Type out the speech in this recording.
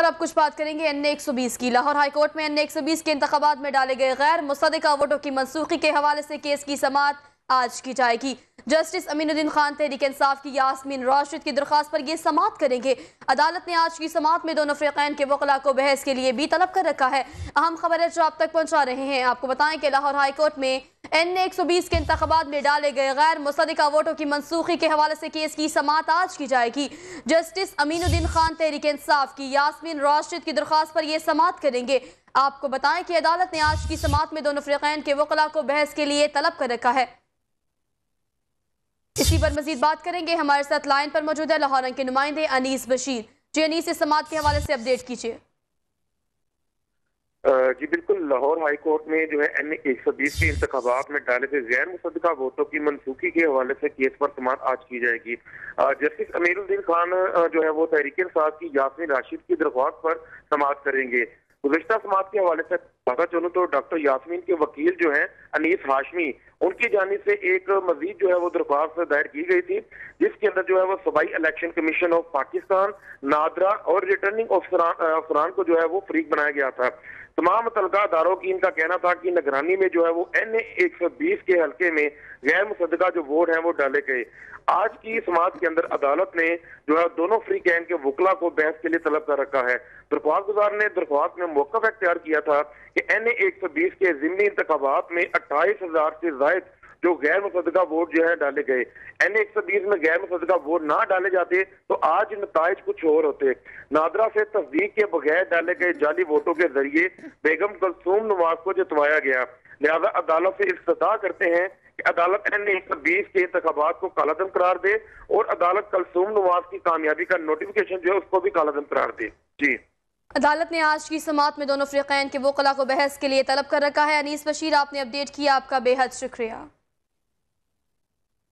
اور اب کچھ بات کریں گے این ایک سو بیس کی۔ لاہور ہائی کورٹ میں این ایک سو بیس کے انتخابات میں ڈالے گئے غیر مصدقہ ووٹوں کی منسوخی کے حوالے سے کیس کی سماعت آج کی جائے گی۔ جسٹس امین الدین خان، تحریک انصاف کی، یاسمین راشد کی درخواست پر یہ سماعت کریں گے۔ عدالت نے آج کی سماعت میں دونوں فریقین کے وقلا کو بحث کے لیے بھی طلب کر رکھا ہے۔ اہم خبر ہے جو آپ تک پہنچا رہے ہیں۔ آپ کو بتائیں کہ لاہور ہائی کورٹ میں این ایک سو بیس کے انتخابات میں ڈالے گئے۔ غیر مصدقہ ووٹوں کی منسوخی کے حوالے سے کیس کی سماعت آج کی جائے گی۔ جسٹس امین الدین خان تحریک انصاف کی، یاسمین راشد کی درخواست پر یہ سماعت کریں گے۔ آپ کو بتائیں کہ عدالت نے آج کی سماعت میں دونوں فریقین کے وقلا کو بحث کے لیے طلب کر رکھا ہے۔ اسی پر مزید بات کریں گے۔ ہمارے ساتھ لائن پر موجود ہے لاہور کے نمائندے انیس بشیر۔ جی انیس، اس سماعت کے حوالے سے اپڈیٹ کیجیے جی بالکل، لاہور ہائی کورٹ میں جو ہے این ایک سو بیس کے انتخابات میں ڈالے تھے غیر مصدقہ ووٹوں کی منسوخی کے حوالے سے کیس پر سماعت آج کی جائے گی۔ جسٹس امیر الدین خان جو ہے وہ تحریک انصاف کی یاسمین راشد کی درخواست پر سماعت کریں گے۔ گزشتہ سماعت کے حوالے سے پتا چلو تو ڈاکٹر یاسمین کے وکیل جو ہیں، انیس ہاشمی، ان کی جانب سے ایک مزید جو ہے وہ درخواست دائر کی گئی تھی، جس کے اندر جو ہے وہ صوبائی election commission of Pakistan, NADRA اور ریٹرننگ افسران کو جو ہے وہ فریق بنایا گیا تھا۔ تمام متعلقہ اداروں کی ان کا کہنا تھا کہ نگرانی میں جو ہے وہ این اے ایک سو بیس کے حلقے میں غیر مصدقہ جو ووٹ ہیں وہ ڈالے گئے۔ آج کی سماعت کے اندر عدالت نے جو ہے دونوں فری کین کے وکلا کو بحث کے لیے طلب کر رکھا ہے۔ درخواست گزار نے درخواست میں موقف اختیار کیا تھا کہ این اے ایک سو بیس کے ضمنی انتخابات میں اٹھائیس ہزار سے زائد جو غیر مصدقہ ووٹ جو ہے ڈالے گئے۔ این ایک سو بیس میں غیر مصدقہ ووٹ نہ ڈالے جاتے تو آج نتائج کچھ اور ہوتے۔ نادرہ سے تصدیق کے بغیر ڈالے گئے جعلی ووٹوں کے ذریعے بیگم کلثوم نواز کو جتوایا گیا۔ لہذا عدالت سے استدعا کرتے ہیں کہ عدالت این ایک سو بیس کے انتخابات کو کالعدم قرار دے اور عدالت کلثوم نواز کی کامیابی کا نوٹیفیکیشن جو ہے اس کو بھی کالعدم قرار دے۔ جی۔ عدالت نے آج کی سماعت میں دونوں فریقین کے وقلا کو بحث کے لیے طلب کر رکھا ہے۔ انیس بشیر، آپ نے اپڈیٹ کیا، آپ کا بے حد شکریہ۔